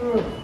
嗯。